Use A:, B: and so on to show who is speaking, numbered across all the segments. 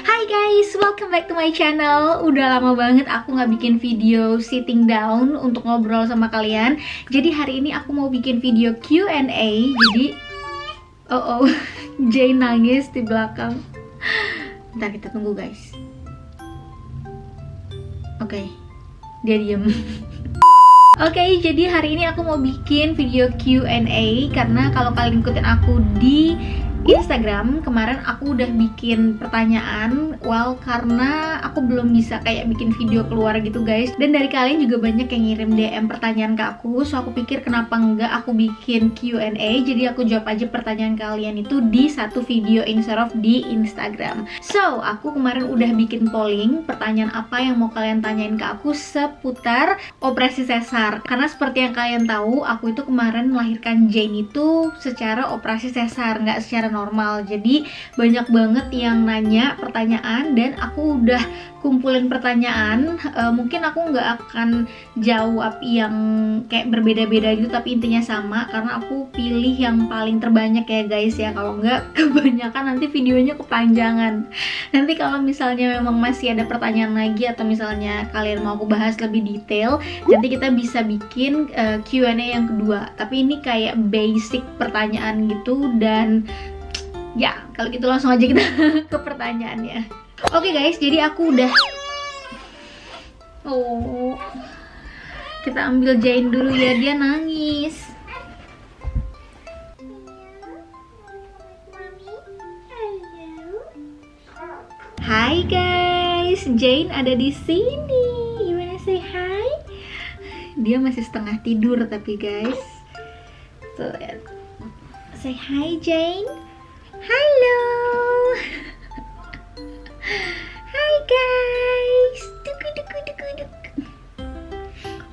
A: Hai guys, welcome back to my channel. Udah lama banget aku nggak bikin video sitting down untuk ngobrol sama kalian. Jadi hari ini aku mau bikin video Q&A Jadi, oh oh, Jane nangis di belakang. Ntar kita tunggu guys. Oke, dia diem. Oke, okay, jadi hari ini aku mau bikin video Q&A Karena kalau kalian ikutin aku di Instagram kemarin aku udah bikin pertanyaan well karena aku belum bisa kayak bikin video keluar gitu guys. Dan dari kalian juga banyak yang ngirim DM pertanyaan ke aku so aku pikir kenapa enggak aku bikin Q&A jadi aku jawab aja pertanyaan kalian itu di satu video instead of di Instagram. So aku kemarin udah bikin polling pertanyaan apa yang mau kalian tanyain ke aku seputar operasi sesar. Karena seperti yang kalian tahu aku itu kemarin melahirkan Jane itu secara operasi sesar nggak secara normal jadi banyak banget yang nanya pertanyaan dan aku udah kumpulin pertanyaan. Uh, mungkin aku nggak akan jawab yang kayak berbeda-beda gitu tapi intinya sama karena aku pilih yang paling terbanyak ya guys ya. Kalau nggak kebanyakan nanti videonya kepanjangan. Nanti kalau misalnya memang masih ada pertanyaan lagi atau misalnya kalian mau aku bahas lebih detail nanti kita bisa bikin uh, eh, Q&A yang kedua. Tapi ini kayak basic pertanyaan gitu dan ya kalau gitu langsung aja kita ke pertanyaannya oke okay guys jadi aku udah oh kita ambil Jane dulu ya dia nangis Hai guys, Jane ada di sini. Gimana say hi? Dia masih setengah tidur tapi guys. Tuh, say hi Jane. Halo. Hai guys. Duku, duku, duku, duku.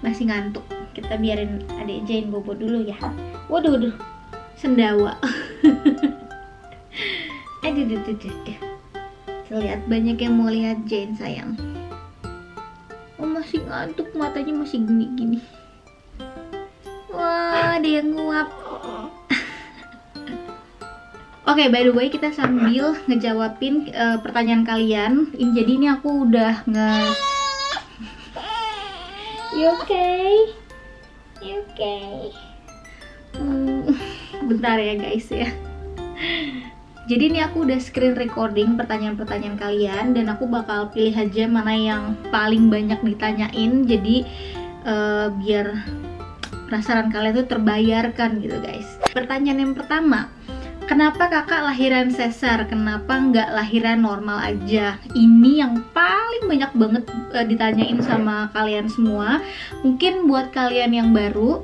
A: Masih ngantuk. Kita biarin adik Jane bobo dulu ya. Waduh, waduh. Sendawa. Aduh, aduh, aduh, aduh Terlihat banyak yang mau lihat Jane sayang. Oh masih ngantuk. Matanya masih gini-gini. Wah ada yang nguap Oke, okay, by the way kita sambil ngejawabin uh, pertanyaan kalian. Ini jadi ini aku udah nge You okay? You okay? Hmm, bentar ya guys ya. Jadi ini aku udah screen recording pertanyaan-pertanyaan kalian dan aku bakal pilih aja mana yang paling banyak ditanyain. Jadi uh, biar penasaran kalian tuh terbayarkan gitu guys. Pertanyaan yang pertama, Kenapa kakak lahiran sesar? Kenapa nggak lahiran normal aja? Ini yang paling banyak banget uh, ditanyain sama kalian semua. Mungkin buat kalian yang baru,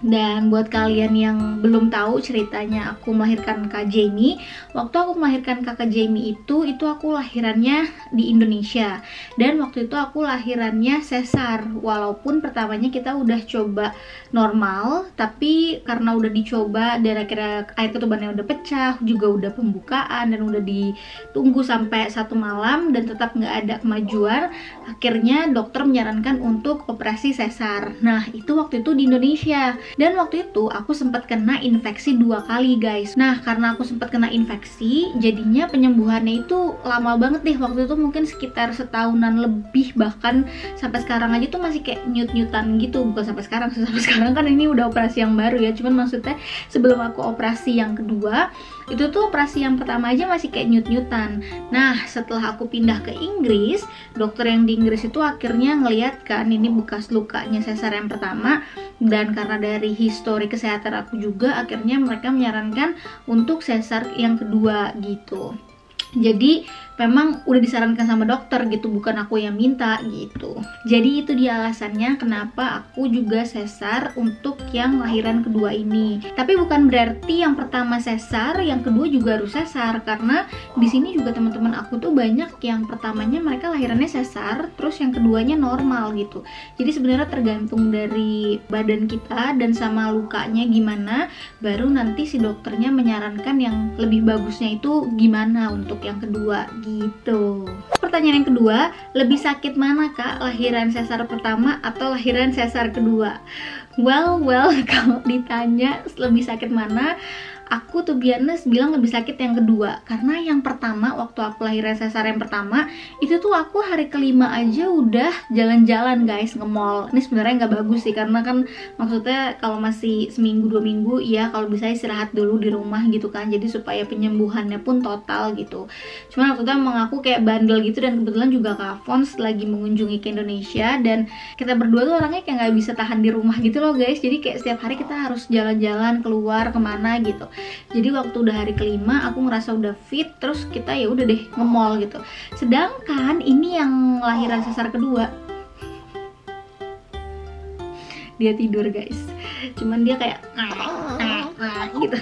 A: dan buat kalian yang belum tahu ceritanya aku melahirkan Kak Jamie, waktu aku melahirkan kakak Jamie itu, itu aku lahirannya di Indonesia. Dan waktu itu aku lahirannya sesar, walaupun pertamanya kita udah coba normal, tapi karena udah dicoba dan akhirnya air ketubannya udah pecah, juga udah pembukaan dan udah ditunggu sampai satu malam dan tetap nggak ada kemajuan, akhirnya dokter menyarankan untuk operasi sesar. Nah itu waktu itu di Indonesia dan waktu itu aku sempat kena infeksi dua kali guys. Nah karena aku sempat kena infeksi jadinya penyembuhannya itu lama banget deh. Waktu itu mungkin sekitar setahunan lebih bahkan sampai sekarang aja tuh masih kayak nyut-nyutan gitu. Bukan sampai sekarang sampai sekarang kan ini udah operasi yang baru ya. Cuman maksudnya sebelum aku operasi yang kedua itu tuh operasi yang pertama aja masih kayak nyut-nyutan. Nah setelah aku pindah ke Inggris dokter yang di Inggris itu akhirnya ngeliat kan ini bekas lukanya sesar yang pertama. Dan karena dari histori kesehatan aku juga akhirnya mereka menyarankan untuk sesar yang kedua gitu. Jadi memang udah disarankan sama dokter gitu bukan aku yang minta gitu. Jadi itu dia alasannya kenapa aku juga sesar untuk yang lahiran kedua ini. Tapi bukan berarti yang pertama sesar yang kedua juga harus sesar. Karena di sini juga teman-teman aku tuh banyak yang pertamanya mereka lahirannya sesar terus yang keduanya normal gitu. Jadi sebenarnya tergantung dari badan kita dan sama lukanya gimana baru nanti si dokternya menyarankan yang lebih bagusnya itu gimana untuk yang kedua gitu. Pertanyaan yang kedua, lebih sakit mana kak? Lahiran sesar pertama atau lahiran sesar kedua? Well, well, kalau ditanya lebih sakit mana, aku tuh biasa bilang lebih sakit yang kedua. Karena yang pertama waktu aku lahiran sesar yang pertama itu tuh aku hari kelima aja udah jalan-jalan guys nge mall ini sebenarnya nggak bagus sih karena kan maksudnya kalau masih seminggu dua minggu ya kalau bisa istirahat dulu di rumah gitu kan. Jadi supaya penyembuhannya pun total gitu. Cuman waktu itu emang aku kayak bandel gitu dan kebetulan juga Kak Fons lagi mengunjungi ke Indonesia dan kita berdua tuh orangnya kayak nggak bisa tahan di rumah gitu loh guys. Jadi kayak setiap hari kita harus jalan-jalan keluar ke mana gitu jadi waktu udah hari kelima aku ngerasa udah fit terus kita ya udah deh nge-mall gitu. Sedangkan ini yang lahiran sesar kedua. Dia tidur guys. Cuman dia kayak gitu.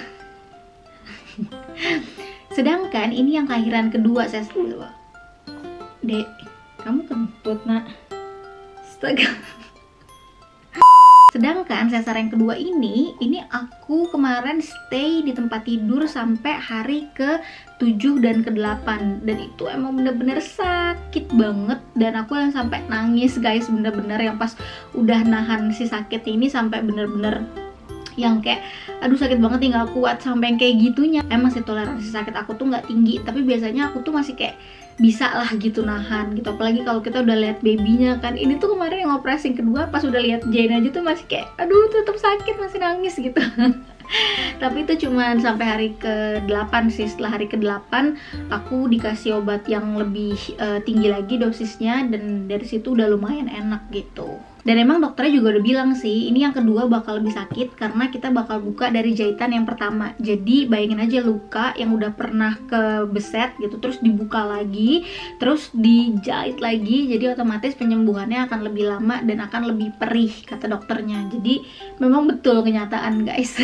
A: Sedangkan ini yang kelahiran kedua kedua dek kamu kentut nak. Astaga Sedangkan sesar yang kedua ini, ini aku kemarin stay di tempat tidur sampai hari ke 7 dan ke 8 dan itu emang bener-bener sakit banget. Dan aku yang sampai nangis guys bener-bener yang pas udah nahan si sakit ini sampai bener-bener yang kayak aduh sakit banget tinggal kuat sampai yang kayak gitunya. Emang sih toleransi sakit aku tuh nggak tinggi tapi biasanya aku tuh masih kayak bisa lah gitu nahan gitu. Apalagi kalau kita udah lihat babynya kan. Ini tuh kemarin yang operasi yang kedua pas udah lihat Jane aja tuh masih kayak aduh tetap sakit masih nangis gitu. Tapi itu cuma sampai hari ke-8 sih. Setelah hari ke-8 aku dikasih obat yang lebih uh, tinggi lagi dosisnya dan dari situ udah lumayan enak gitu dan emang dokternya juga udah bilang sih ini yang kedua bakal lebih sakit karena kita bakal buka dari jahitan yang pertama. Jadi bayangin aja luka yang udah pernah ke beset gitu terus dibuka lagi terus dijahit lagi jadi otomatis penyembuhannya akan lebih lama dan akan lebih perih kata dokternya. Jadi memang betul kenyataan guys.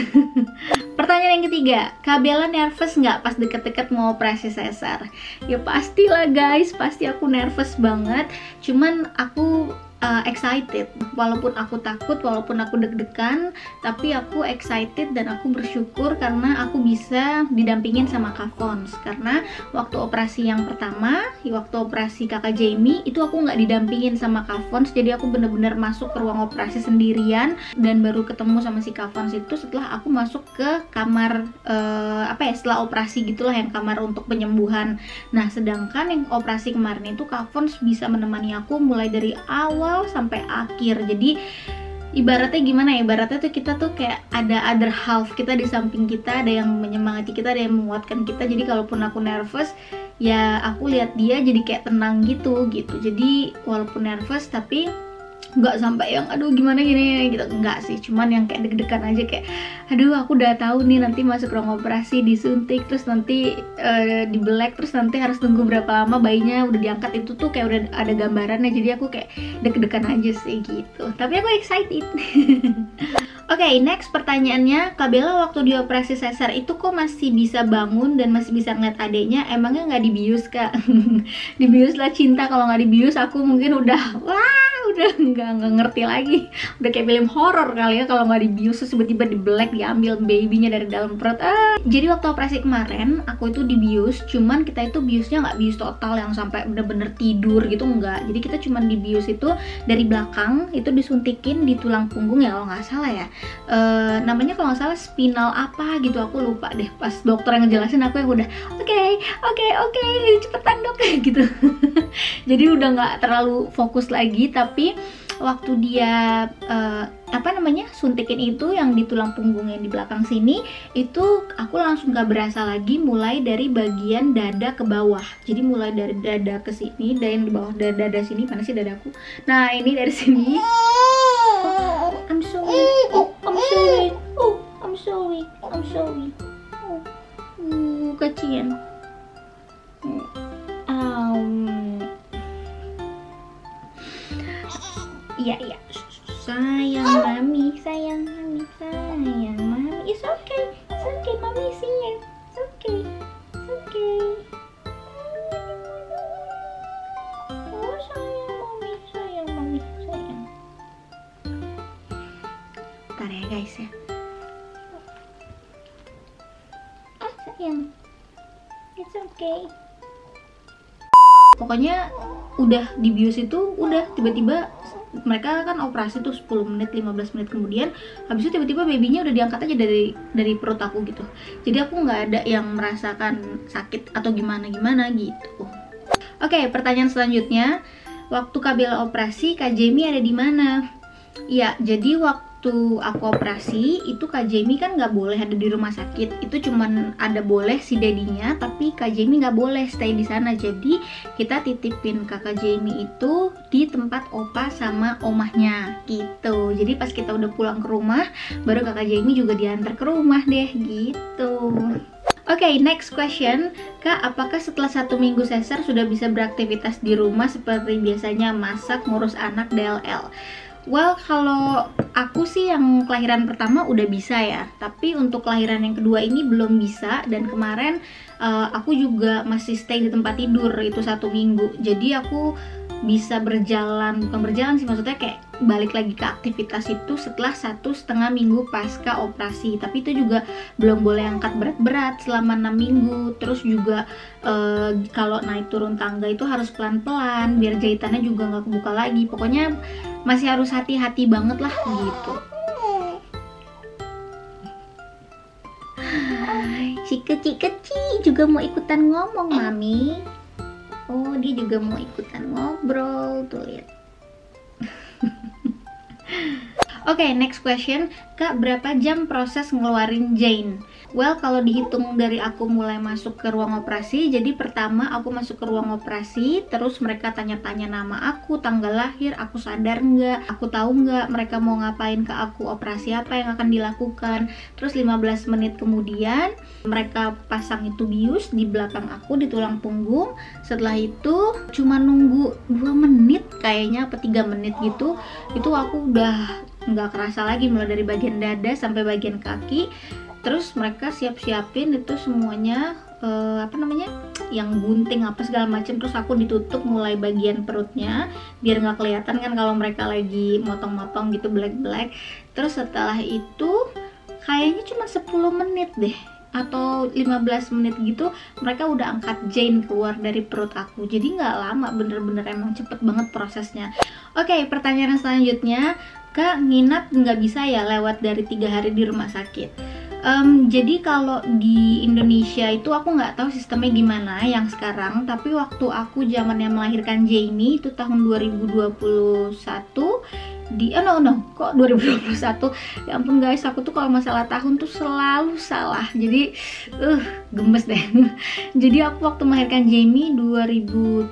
A: Pertanyaan yang ketiga Kabela nervous nggak pas deket-deket mau operasi sesar ya pastilah guys. Pasti aku nervous banget. Cuman aku uh, excited. Walaupun aku takut walaupun aku deg-degan tapi aku excited dan aku bersyukur karena aku bisa didampingin sama Kak Fons. Karena waktu operasi yang pertama waktu operasi kakak Jamie itu aku nggak didampingin sama Kak Fons. Jadi aku bener-bener masuk ke ruang operasi sendirian dan baru ketemu sama si Kak Fons itu setelah aku masuk ke kamar uh, apa ya setelah operasi gitulah yang kamar untuk penyembuhan. Nah sedangkan yang operasi kemarin itu Kak Fons bisa menemani aku mulai dari awal awal sampai akhir. Jadi ibaratnya gimana ya? Ibaratnya tuh kita tuh kayak ada other half kita di samping kita ada yang menyemangati kita ada yang menguatkan kita. Jadi kalaupun aku nervous ya aku lihat dia jadi kayak tenang gitu gitu. Jadi walaupun nervous tapi nggak sampai yang aduh gimana gini gitu enggak sih cuman yang kayak deg-degan aja kayak aduh aku udah tahu nih nanti masuk ruang operasi disuntik terus nanti uh, dibelek terus nanti harus tunggu berapa lama bayinya udah diangkat itu tuh kayak udah ada gambarannya jadi aku kayak deg-degan aja sih gitu tapi aku excited Oke, okay, next pertanyaannya, Kabela waktu dioperasi sesar itu kok masih bisa bangun dan masih bisa ngeliat adeknya? Emangnya nggak dibius kak? dibius lah cinta, kalau nggak dibius aku mungkin udah wah udah nggak nggak ngerti lagi. Udah kayak film horor kali ya kalau nggak dibius terus tiba-tiba dibelek diambil babynya dari dalam perut. Ah. jadi waktu operasi kemarin aku itu dibius cuman kita itu biusnya nggak bius total yang sampai bener-bener tidur gitu nggak. Jadi kita cuman dibius itu dari belakang itu disuntikin di tulang punggung ya kalau nggak salah ya. E, namanya kalau nggak salah spinal apa gitu aku lupa deh. Pas dokter yang ngejelasin aku yang udah oke okay, oke okay, oke okay, cepetan dok gitu. Jadi udah nggak terlalu fokus lagi tapi waktu dia uh, apa namanya suntikin itu yang di tulang punggung yang di belakang sini itu aku langsung gak berasa lagi mulai dari bagian dada ke bawah. Jadi mulai dari dada ke sini dan di bawah dada, dada sini mana sih dadaku? Nah ini dari sini. Oh, I'm sorry. Oh, I'm sorry. Oh I'm sorry. I'm sorry. Oh, uh, kecian um, iya iya. Sayang mami sayang mami sayang mami. It's okay it's okay mami is here. It's okay it's okay. Oh sayang mami sayang mami sayang. Ntar ya guys ya. Ah sayang. It's okay pokoknya udah dibius itu udah tiba-tiba mereka kan operasi tuh 10 menit 15 menit kemudian. Habis itu tiba-tiba babynya udah diangkat aja dari dari perut aku gitu. Jadi aku nggak ada yang merasakan sakit atau gimana gimana gitu. Oke pertanyaan selanjutnya. Waktu Kabela operasi Kak Jamie ada di mana? Ya jadi waktu waktu aku operasi itu Kak Jamie kan nggak boleh ada di rumah sakit itu cuman ada boleh si dedinya tapi Kak Jamie nggak boleh stay di sana jadi kita titipin kakak Jamie itu di tempat opa sama omahnya gitu jadi pas kita udah pulang ke rumah baru kakak Jamie juga diantar ke rumah deh gitu Oke, okay, next question. Kak, apakah setelah satu minggu sesar sudah bisa beraktivitas di rumah seperti biasanya masak, ngurus anak, DLL? Well, kalau aku sih yang kelahiran pertama udah bisa ya, tapi untuk kelahiran yang kedua ini belum bisa dan kemarin uh, aku juga masih stay di tempat tidur itu satu minggu. Jadi aku bisa berjalan bukan berjalan sih maksudnya kayak balik lagi ke aktivitas itu setelah satu setengah minggu pasca operasi. Tapi itu juga belum boleh angkat berat-berat selama enam minggu. Terus juga e, kalau naik turun tangga itu harus pelan-pelan biar jahitannya juga nggak kebuka lagi. Pokoknya masih harus hati-hati banget lah gitu. Si kecil-kecil juga mau ikutan ngomong mami oh dia juga mau ikutan ngobrol tuh lihat Oke, okay, next question. Kak, berapa jam proses ngeluarin Jane? Well, kalau dihitung dari aku mulai masuk ke ruang operasi, jadi pertama aku masuk ke ruang operasi, terus mereka tanya-tanya nama aku, tanggal lahir, aku sadar nggak, aku tahu nggak mereka mau ngapain ke aku, operasi apa yang akan dilakukan. Terus 15 menit kemudian, mereka pasang itu bius di belakang aku di tulang punggung. Setelah itu cuma nunggu 2 menit kayaknya apa 3 menit gitu, itu aku udah nggak kerasa lagi mulai dari bagian dada sampai bagian kaki terus mereka siap-siapin itu semuanya uh, apa namanya yang gunting apa segala macam terus aku ditutup mulai bagian perutnya biar nggak kelihatan kan kalau mereka lagi motong-motong gitu black-black. Terus setelah itu kayaknya cuma 10 menit deh atau 15 menit gitu mereka udah angkat Jane keluar dari perut aku. Jadi nggak lama bener-bener emang cepet banget prosesnya. Oke okay, pertanyaan selanjutnya. Kak nginap nggak bisa ya lewat dari tiga hari di rumah sakit Um, jadi kalau di Indonesia itu aku nggak tahu sistemnya gimana yang sekarang, tapi waktu aku zamannya melahirkan Jamie itu tahun 2021 di oh no no. Kok 2021 ya ampun guys. Aku tuh kalau masalah tahun tuh selalu salah. Jadi uh gemes deh. Jadi aku waktu melahirkan Jamie 2017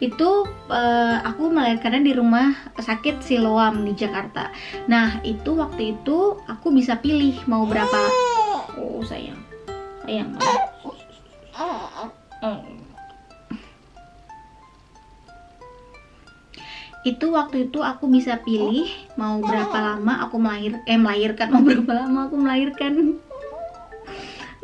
A: itu uh, aku melahirkannya di rumah sakit Siloam di Jakarta. Nah itu waktu itu aku bisa pilih mau berapa. Oh sayang. Sayang itu waktu itu aku bisa pilih mau berapa lama aku melahir eh melahirkan. Mau berapa lama aku melahirkan?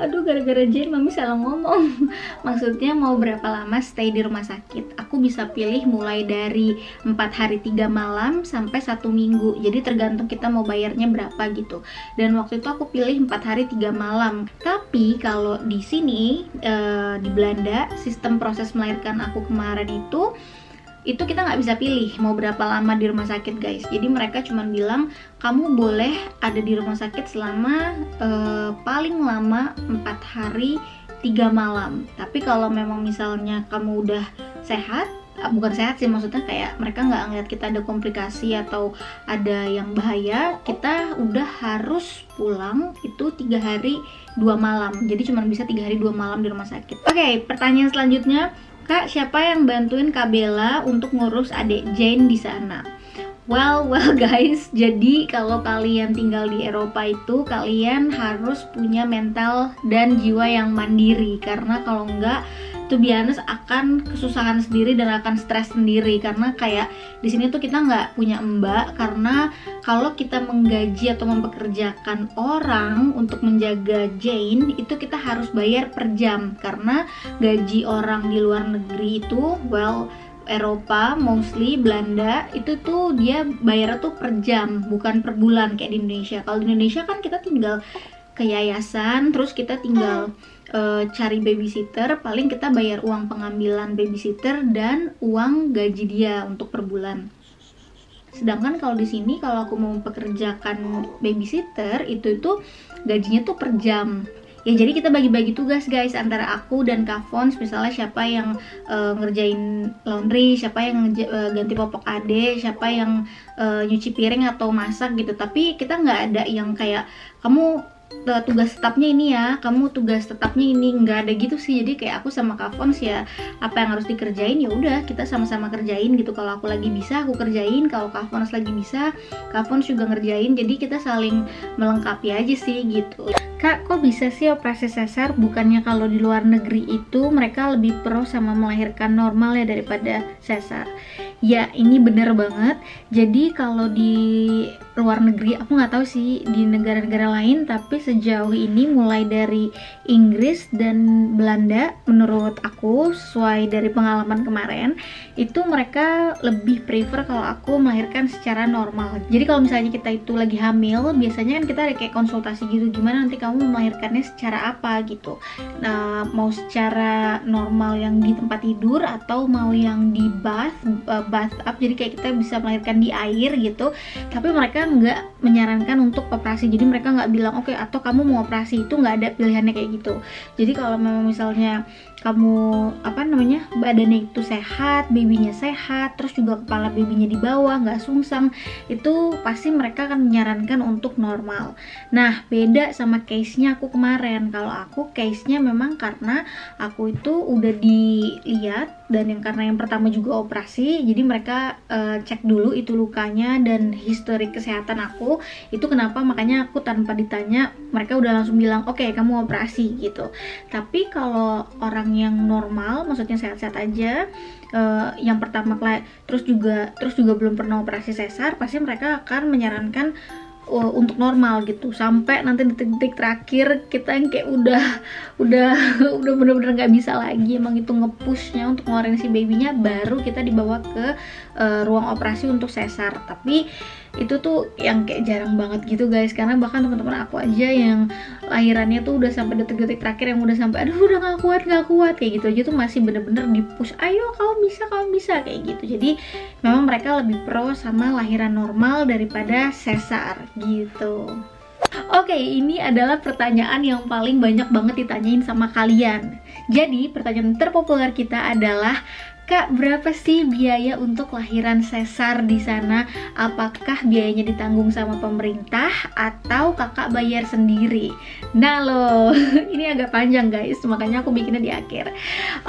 A: Aduh gara-gara Jane mami salah ngomong. Maksudnya mau berapa lama stay di rumah sakit? Aku bisa pilih mulai dari 4 hari 3 malam sampai satu minggu. Jadi tergantung kita mau bayarnya berapa gitu. Dan waktu itu aku pilih 4 hari 3 malam. Tapi kalau di sini e, di Belanda sistem proses melahirkan aku kemarin itu itu kita nggak bisa pilih mau berapa lama di rumah sakit guys. Jadi mereka cuma bilang kamu boleh ada di rumah sakit selama uh, paling lama 4 hari 3 malam. Tapi kalau memang misalnya kamu udah sehat ah, bukan sehat sih maksudnya kayak mereka nggak ngeliat kita ada komplikasi atau ada yang bahaya kita udah harus pulang itu tiga hari dua malam. Jadi cuma bisa tiga hari dua malam di rumah sakit. Oke okay, pertanyaan selanjutnya Kak, siapa yang bantuin Kak Bella untuk ngurus adik Jane di sana? Well, well guys, jadi kalau kalian tinggal di Eropa itu kalian harus punya mental dan jiwa yang mandiri karena kalau enggak to be honest akan kesusahan sendiri dan akan stres sendiri. Karena kayak di sini tuh kita nggak punya mbak karena kalau kita menggaji atau mempekerjakan orang untuk menjaga Jane itu kita harus bayar per jam. Karena gaji orang di luar negeri itu well Eropa, mostly Belanda itu tuh dia bayar tuh per jam, bukan per bulan kayak di Indonesia. Kalau di Indonesia kan kita tinggal ke yayasan, terus kita tinggal uh, cari babysitter paling kita bayar uang pengambilan babysitter dan uang gaji dia untuk per bulan. Sedangkan kalau di sini kalau aku mau pekerjakan babysitter itu itu gajinya tuh per jam. Ya jadi kita bagi-bagi tugas guys antara aku dan Kavons misalnya siapa yang uh, ngerjain laundry siapa yang uh, ganti popok ade siapa yang uh, nyuci piring atau masak gitu. Tapi kita nggak ada yang kayak kamu tugas tetapnya ini ya kamu tugas tetapnya ini nggak ada gitu sih. Jadi kayak aku sama Kak Fons ya apa yang harus dikerjain ya udah kita sama-sama kerjain gitu. Kalau aku lagi bisa aku kerjain. Kalau Kak Fons lagi bisa Kak Fons juga ngerjain. Jadi kita saling melengkapi aja sih gitu. Kak, kok bisa sih operasi sesar? Bukannya kalau di luar negeri itu mereka lebih pro sama melahirkan normal ya daripada sesar. Ya, ini bener banget. Jadi kalau di luar negeri aku nggak tahu sih di negara-negara lain tapi sejauh ini mulai dari Inggris dan Belanda menurut aku sesuai dari pengalaman kemarin itu mereka lebih prefer kalau aku melahirkan secara normal jadi kalau misalnya kita itu lagi hamil biasanya kan kita ada kayak konsultasi gitu gimana nanti kamu melahirkannya secara apa gitu nah mau secara normal yang di tempat tidur atau mau yang di bath bath up jadi kayak kita bisa melahirkan di air gitu tapi mereka mereka nggak menyarankan untuk operasi jadi mereka nggak bilang oke okay, atau kamu mau operasi itu nggak ada pilihannya kayak gitu jadi kalau memang misalnya kamu apa namanya badannya itu sehat, babynya sehat, terus juga kepala babynya di bawah nggak sungsang, itu pasti mereka akan menyarankan untuk normal. Nah beda sama case-nya aku kemarin. Kalau aku case-nya memang karena aku itu udah dilihat dan yang karena yang pertama juga operasi, jadi mereka uh, cek dulu itu lukanya dan histori kesehatan aku itu kenapa makanya aku tanpa ditanya mereka udah langsung bilang oke okay, kamu operasi gitu. Tapi kalau orang yang normal maksudnya sehat-sehat aja uh, yang pertama terus juga terus juga belum pernah operasi sesar pasti mereka akan menyarankan uh, untuk normal gitu. Sampai nanti detik-detik terakhir kita yang kayak udah udah udah bener-bener nggak bisa lagi emang itu ngepushnya untuk ngeluarin si babynya baru kita dibawa ke uh, ruang operasi untuk sesar. Tapi itu tuh yang kayak jarang banget gitu guys. Karena bahkan teman-teman aku aja yang lahirannya tuh udah sampai detik-detik terakhir yang udah sampai aduh udah gak kuat gak kuat. Kayak gitu aja tuh masih bener-bener di push ayo kamu bisa kamu bisa. Kayak gitu. Jadi memang mereka lebih pro sama lahiran normal daripada sesar gitu. Oke, okay, ini adalah pertanyaan yang paling banyak banget ditanyain sama kalian. Jadi, pertanyaan terpopuler kita adalah Kak, berapa sih biaya untuk lahiran sesar di sana? Apakah biayanya ditanggung sama pemerintah atau kakak bayar sendiri? Nah loh, ini agak panjang guys, makanya aku bikinnya di akhir.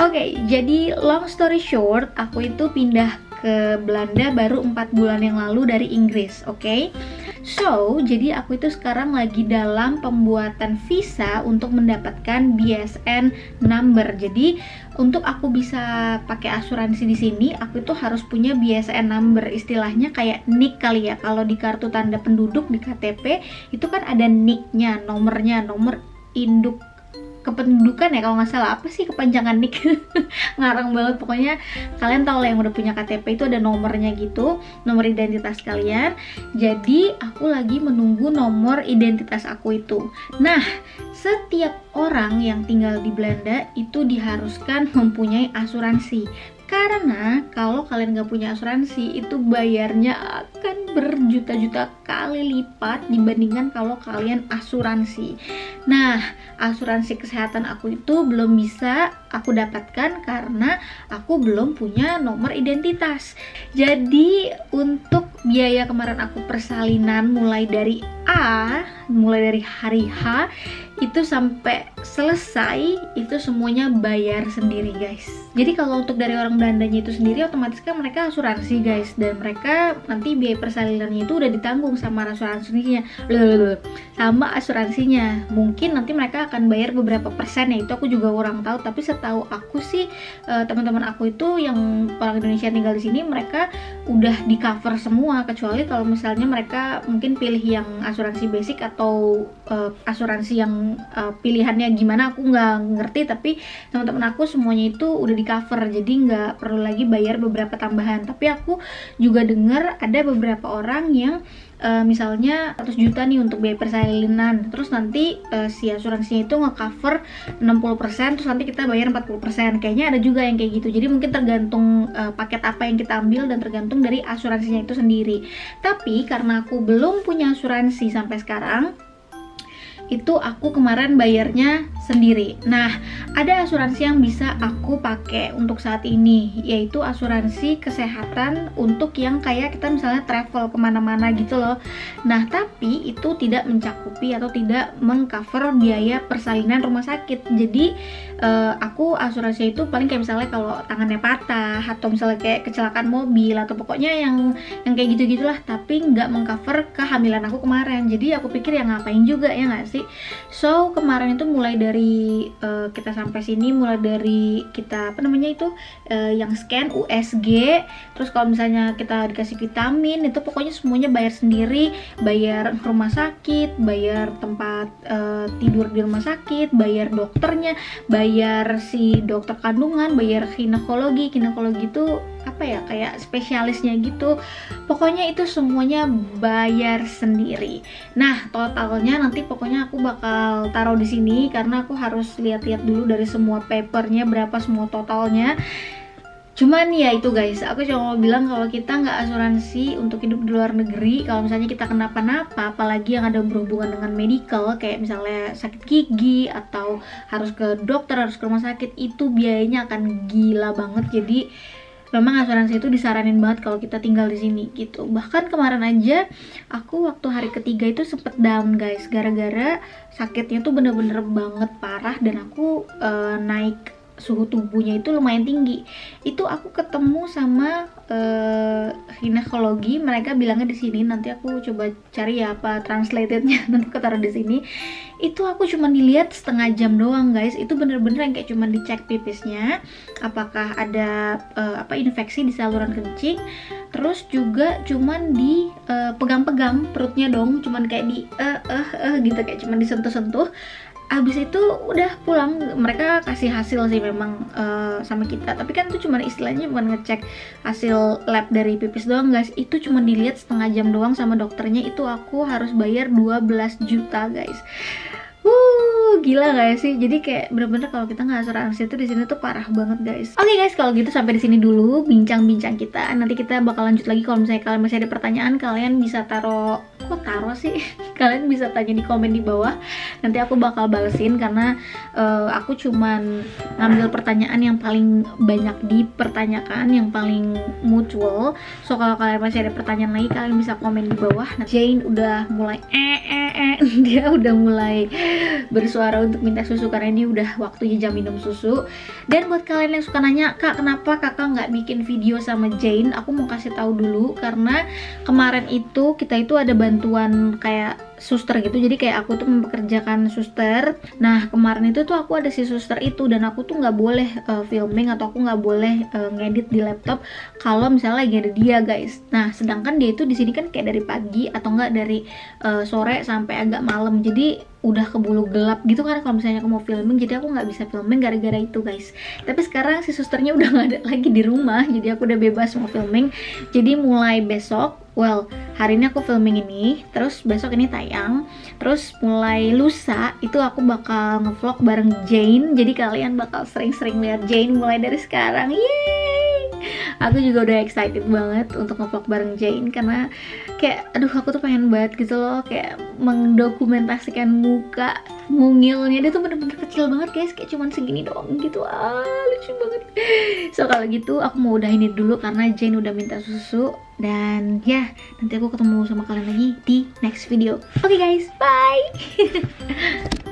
A: Oke, okay, jadi long story short, aku itu pindah ke Belanda baru 4 bulan yang lalu dari Inggris, oke? Okay? So, jadi aku itu sekarang lagi dalam pembuatan visa untuk mendapatkan BSN number. Jadi, untuk aku bisa pakai asuransi di sini, aku itu harus punya BSN number. Istilahnya kayak NIK kali ya. Kalau di kartu tanda penduduk di KTP itu kan ada NIK-nya, nomornya, nomor induk kependudukan ya kalau nggak salah. Apa sih kepanjangan nik ngarang banget. Pokoknya kalian tahu lah yang udah punya KTP itu ada nomornya gitu nomor identitas kalian. Jadi aku lagi menunggu nomor identitas aku itu. Nah setiap orang yang tinggal di Belanda itu diharuskan mempunyai asuransi karena kalau kalian gak punya asuransi itu bayarnya akan berjuta-juta kali lipat dibandingkan kalau kalian asuransi. Nah asuransi kesehatan aku itu belum bisa aku dapatkan karena aku belum punya nomor identitas. Jadi untuk biaya kemarin aku persalinan mulai dari A mulai dari hari H itu sampai selesai itu semuanya bayar sendiri guys. Jadi kalau untuk dari orang Belandanya itu sendiri otomatis kan mereka asuransi guys. Dan mereka nanti biaya persalinannya itu udah ditanggung sama asuransinya. Loh sama asuransinya. Mungkin nanti mereka akan bayar beberapa persen. Ya itu aku juga kurang tahu. Tapi setahu aku sih uh, teman-teman aku itu yang orang Indonesia tinggal di sini mereka udah di cover semua kecuali kalau misalnya mereka mungkin pilih yang asuransi basic atau uh, asuransi yang uh, pilihannya gimana aku nggak ngerti. Tapi teman-teman aku semuanya itu udah di cover jadi nggak perlu lagi bayar beberapa tambahan. Tapi aku juga dengar ada beberapa orang yang uh, misalnya 100 juta nih untuk biaya persalinan. Terus nanti uh, si asuransinya itu nge-cover 60% terus nanti kita bayar 40% kayaknya ada juga yang kayak gitu. Jadi mungkin tergantung uh, paket apa yang kita ambil dan tergantung dari asuransinya itu sendiri. Tapi karena aku belum punya asuransi sampai sekarang itu aku kemarin bayarnya sendiri. Nah, ada asuransi yang bisa aku pakai untuk saat ini, yaitu asuransi kesehatan untuk yang kayak kita misalnya travel ke mana-mana gitu loh. Nah, tapi itu tidak mencakupi atau tidak mengcover biaya persalinan rumah sakit. Jadi, uh, aku asuransi itu paling kayak misalnya kalau tangannya patah atau misalnya kayak kecelakaan mobil atau pokoknya yang yang kayak gitu gitulah, tapi nggak mengcover kehamilan aku kemarin. Jadi aku pikir ya ngapain juga ya nggak sih? So kemarin itu mulai dari uh, kita sampai sini mulai dari kita apa namanya itu uh, yang scan USG terus kalau misalnya kita dikasih vitamin itu pokoknya semuanya bayar sendiri bayar rumah sakit bayar tempat uh, tidur di rumah sakit bayar dokternya bayar si dokter kandungan bayar ginekologi ginekologi itu apa ya kayak spesialisnya gitu. Pokoknya itu semuanya bayar sendiri. Nah totalnya nanti pokoknya aku bakal taruh di sini karena aku harus lihat-lihat dulu dari semua papernya berapa semua totalnya. Cuman ya itu guys aku cuma mau bilang kalau kita nggak asuransi untuk hidup di luar negeri kalau misalnya kita kenapa-napa apalagi yang ada berhubungan dengan medical kayak misalnya sakit gigi atau harus ke dokter harus ke rumah sakit itu biayanya akan gila banget. Jadi memang asuransi itu disaranin banget kalau kita tinggal di sini gitu. Bahkan kemarin aja aku waktu hari ketiga itu sempet down guys. Gara-gara sakitnya tuh bener-bener banget parah dan aku uh, naik suhu tubuhnya itu lumayan tinggi. Itu aku ketemu sama uh, ginekologi. Mereka bilangnya di sini nanti aku coba cari ya apa translatednya. Nanti aku taruh di sini. Itu aku cuma dilihat setengah jam doang guys. Itu bener-bener yang kayak cuma dicek pipisnya. Apakah ada uh, apa infeksi di saluran kencing. Terus juga cuman di uh, pegang-pegang perutnya dong. Cuman kayak di eh uh, eh uh, uh, gitu. Kayak cuman disentuh-sentuh abis itu udah pulang. Mereka kasih hasil sih memang uh, sama kita. Tapi kan itu cuma istilahnya bukan ngecek hasil lab dari pipis doang guys. Itu cuma dilihat setengah jam doang sama dokternya. Itu aku harus bayar 12 juta guys Gila gak sih? Jadi kayak bener-bener kalau kita nggak asuransi itu di sini tuh parah banget guys. Oke okay, guys, kalau gitu sampai di sini dulu bincang-bincang kita. Nanti kita bakal lanjut lagi kalau misalnya kalian masih ada pertanyaan, kalian bisa taruh kok taruh sih? kalian bisa tanya di komen di bawah. Nanti aku bakal balesin karena uh, aku cuman ngambil pertanyaan yang paling banyak dipertanyakan, yang paling mutual. So kalau kalian masih ada pertanyaan lagi, kalian bisa komen di bawah. Nah, Jane udah mulai eh eh eh dia udah mulai bersuara untuk minta susu karena ini udah waktunya jam minum susu. Dan buat kalian yang suka nanya kak kenapa kakak nggak bikin video sama Jane? Aku mau kasih tahu dulu karena kemarin itu kita itu ada bantuan kayak suster gitu. Jadi kayak aku tuh mempekerjakan suster. Nah kemarin itu tuh aku ada si suster itu dan aku tuh nggak boleh uh, filming atau aku nggak boleh uh, ngedit di laptop kalau misalnya lagi ada dia guys. Nah sedangkan dia itu di sini kan kayak dari pagi atau enggak dari uh, sore sampai agak malam. Jadi udah kebulu gelap gitu kan kalau misalnya aku mau filming. Jadi aku nggak bisa filming gara-gara itu guys. Tapi sekarang si susternya udah nggak ada lagi di rumah. Jadi aku udah bebas mau filming. Jadi mulai besok well hari ini aku filming ini terus besok ini tayang terus mulai lusa itu aku bakal ngevlog bareng Jane jadi kalian bakal sering-sering lihat Jane mulai dari sekarang. Yeay aku juga udah excited banget untuk ngevlog bareng Jane karena kayak aduh aku tuh pengen banget gitu loh kayak mendokumentasikan muka mungilnya. Dia tuh bener-bener kecil banget guys kayak cuman segini doang gitu. Ah lucu banget. So kalau gitu aku mau udah ini dulu karena Jane udah minta susu dan ya nanti aku ketemu sama kalian lagi di next video. Oke okay, guys bye